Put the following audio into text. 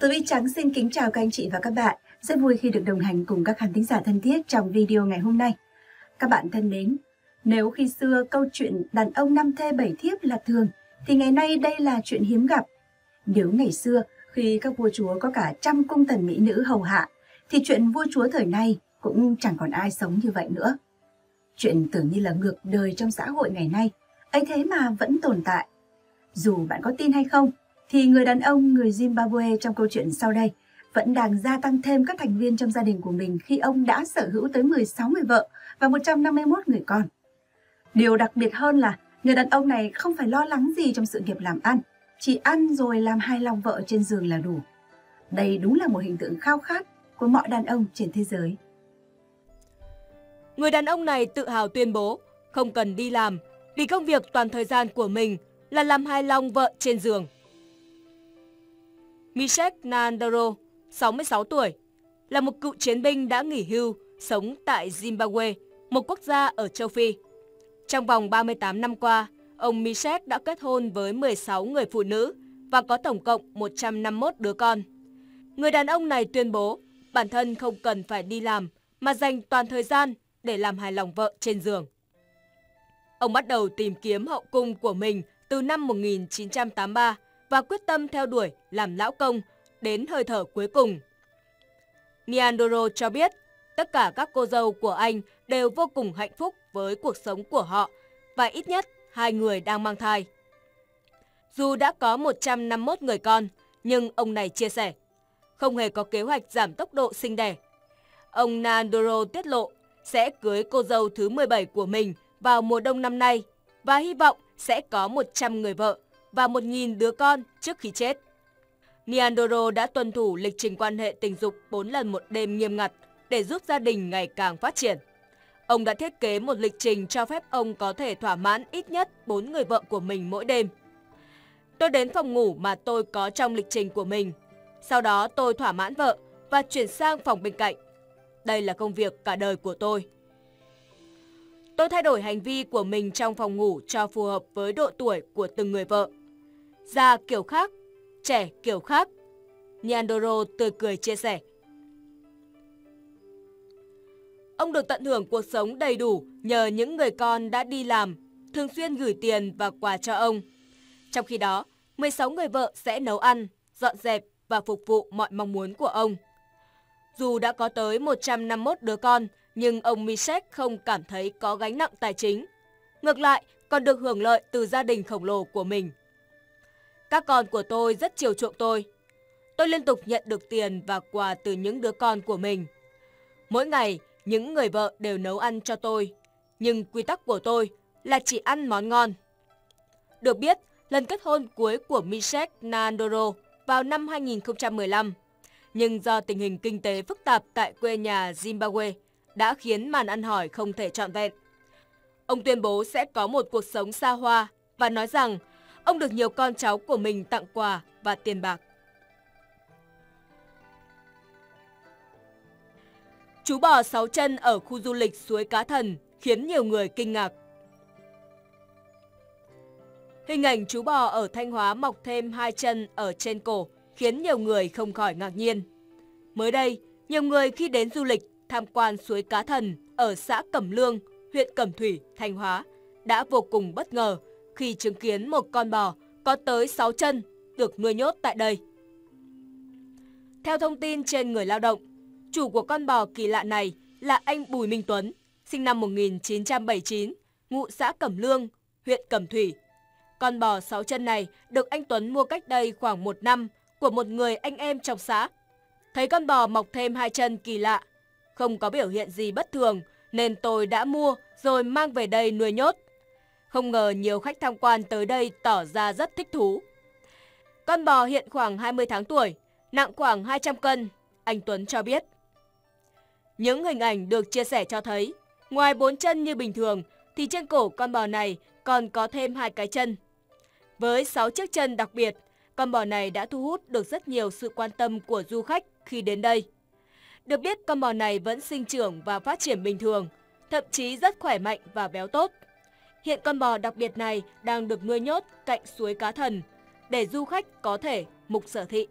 Tớ Vi Trắng xin kính chào các anh chị và các bạn. Rất vui khi được đồng hành cùng các khán thính giả thân thiết trong video ngày hôm nay. Các bạn thân mến, nếu khi xưa câu chuyện đàn ông năm thê bảy thiếp là thường, thì ngày nay đây là chuyện hiếm gặp. Nếu ngày xưa, khi các vua chúa có cả trăm cung tần mỹ nữ hầu hạ, thì chuyện vua chúa thời nay cũng chẳng còn ai sống như vậy nữa. Chuyện tưởng như là ngược đời trong xã hội ngày nay, ấy thế mà vẫn tồn tại. Dù bạn có tin hay không, thì người đàn ông người Zimbabwe trong câu chuyện sau đây vẫn đang gia tăng thêm các thành viên trong gia đình của mình khi ông đã sở hữu tới 16 người vợ và 151 người con. Điều đặc biệt hơn là người đàn ông này không phải lo lắng gì trong sự nghiệp làm ăn, chỉ ăn rồi làm hài lòng vợ trên giường là đủ. Đây đúng là một hình tượng khao khát của mọi đàn ông trên thế giới. Người đàn ông này tự hào tuyên bố không cần đi làm vì công việc toàn thời gian của mình là làm hài lòng vợ trên giường. Michel Nandaro, 66 tuổi, là một cựu chiến binh đã nghỉ hưu sống tại Zimbabwe, một quốc gia ở châu Phi. Trong vòng 38 năm qua, ông Michel đã kết hôn với 16 người phụ nữ và có tổng cộng 151 đứa con. Người đàn ông này tuyên bố bản thân không cần phải đi làm mà dành toàn thời gian để làm hài lòng vợ trên giường. Ông bắt đầu tìm kiếm hậu cung của mình từ năm 1983 và quyết tâm theo đuổi làm lão công đến hơi thở cuối cùng. Niandoro cho biết tất cả các cô dâu của anh đều vô cùng hạnh phúc với cuộc sống của họ và ít nhất hai người đang mang thai. Dù đã có 151 người con, nhưng ông này chia sẻ, không hề có kế hoạch giảm tốc độ sinh đẻ. Ông Nandoro tiết lộ sẽ cưới cô dâu thứ 17 của mình vào mùa đông năm nay và hy vọng sẽ có 100 người vợ và 1.000 đứa con trước khi chết. Neandoro đã tuân thủ lịch trình quan hệ tình dục 4 lần một đêm nghiêm ngặt để giúp gia đình ngày càng phát triển. Ông đã thiết kế một lịch trình cho phép ông có thể thỏa mãn ít nhất 4 người vợ của mình mỗi đêm. Tôi đến phòng ngủ mà tôi có trong lịch trình của mình. Sau đó tôi thỏa mãn vợ và chuyển sang phòng bên cạnh. Đây là công việc cả đời của tôi. Tôi thay đổi hành vi của mình trong phòng ngủ cho phù hợp với độ tuổi của từng người vợ. Già kiểu khác, trẻ kiểu khác. Nyandoro tươi cười chia sẻ. Ông được tận hưởng cuộc sống đầy đủ nhờ những người con đã đi làm, thường xuyên gửi tiền và quà cho ông. Trong khi đó, 16 người vợ sẽ nấu ăn, dọn dẹp và phục vụ mọi mong muốn của ông. Dù đã có tới 151 đứa con, nhưng ông Mishek không cảm thấy có gánh nặng tài chính. Ngược lại, còn được hưởng lợi từ gia đình khổng lồ của mình. Các con của tôi rất chiều chuộng tôi. Tôi liên tục nhận được tiền và quà từ những đứa con của mình. Mỗi ngày, những người vợ đều nấu ăn cho tôi. Nhưng quy tắc của tôi là chỉ ăn món ngon. Được biết, lần kết hôn cuối của Mishek Nandoro vào năm 2015. Nhưng do tình hình kinh tế phức tạp tại quê nhà Zimbabwe đã khiến màn ăn hỏi không thể trọn vẹn. Ông tuyên bố sẽ có một cuộc sống xa hoa và nói rằng ông được nhiều con cháu của mình tặng quà và tiền bạc. Chú bò sáu chân ở khu du lịch suối Cá Thần khiến nhiều người kinh ngạc. Hình ảnh chú bò ở Thanh Hóa mọc thêm hai chân ở trên cổ khiến nhiều người không khỏi ngạc nhiên. Mới đây, nhiều người khi đến du lịch tham quan suối Cá Thần ở xã Cẩm Lương, huyện Cẩm Thủy, Thanh Hóa đã vô cùng bất ngờ khi chứng kiến một con bò có tới 6 chân được nuôi nhốt tại đây. Theo thông tin trên người lao động, chủ của con bò kỳ lạ này là anh Bùi Minh Tuấn, sinh năm 1979, ngụ xã Cẩm Lương, huyện Cẩm Thủy. Con bò 6 chân này được anh Tuấn mua cách đây khoảng một năm của một người anh em trong xã. Thấy con bò mọc thêm hai chân kỳ lạ, không có biểu hiện gì bất thường nên tôi đã mua rồi mang về đây nuôi nhốt. Không ngờ nhiều khách tham quan tới đây tỏ ra rất thích thú. Con bò hiện khoảng 20 tháng tuổi, nặng khoảng 200 cân, anh Tuấn cho biết. Những hình ảnh được chia sẻ cho thấy, ngoài bốn chân như bình thường thì trên cổ con bò này còn có thêm hai cái chân. Với 6 chiếc chân đặc biệt, con bò này đã thu hút được rất nhiều sự quan tâm của du khách khi đến đây. Được biết con bò này vẫn sinh trưởng và phát triển bình thường, thậm chí rất khỏe mạnh và béo tốt. Hiện con bò đặc biệt này đang được nuôi nhốt cạnh suối Cá Thần, để du khách có thể mục sở thị.